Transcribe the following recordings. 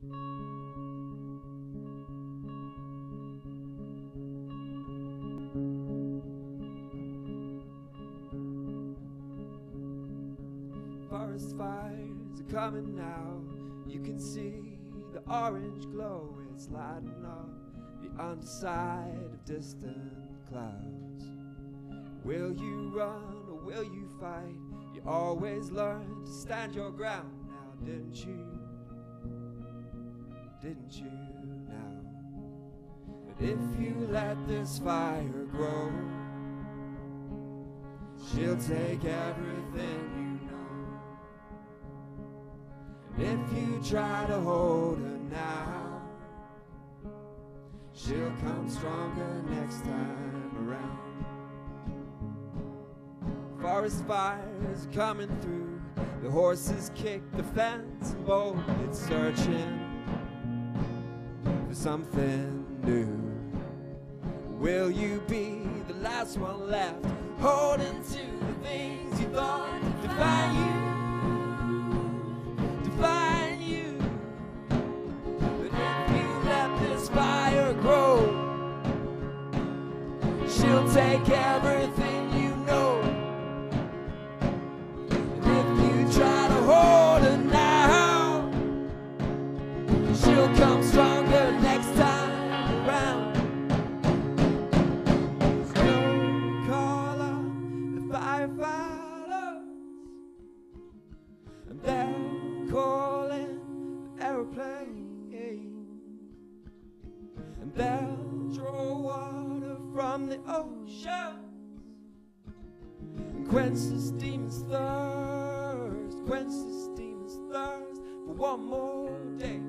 Forest fires are coming now. You can see the orange glow. It's lighting up the underside of distant clouds. Will you run or will you fight? You always learn to stand your ground now, didn't you? Didn't you now? But if you let this fire grow, she'll take everything you know. And if you try to hold her now, she'll come stronger next time around. Forest fires coming through. The horses kick the fence and bolt. It's searching something new. Will you be the last one left holding to the things you thought define you? Define you. But if you let this fire grow, she'll take everything you aeroplane, and they'll draw water from the ocean and quench this demon's thirst, quench this demon's thirst for one more day.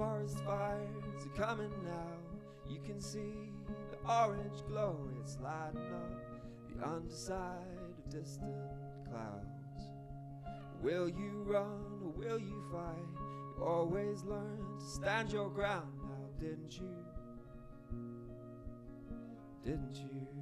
Forest fires are coming now. You can see the orange glow, it's lighting up the underside of distant clouds. Will you run or will you fight? You always learn to stand your ground now, didn't you? Didn't you?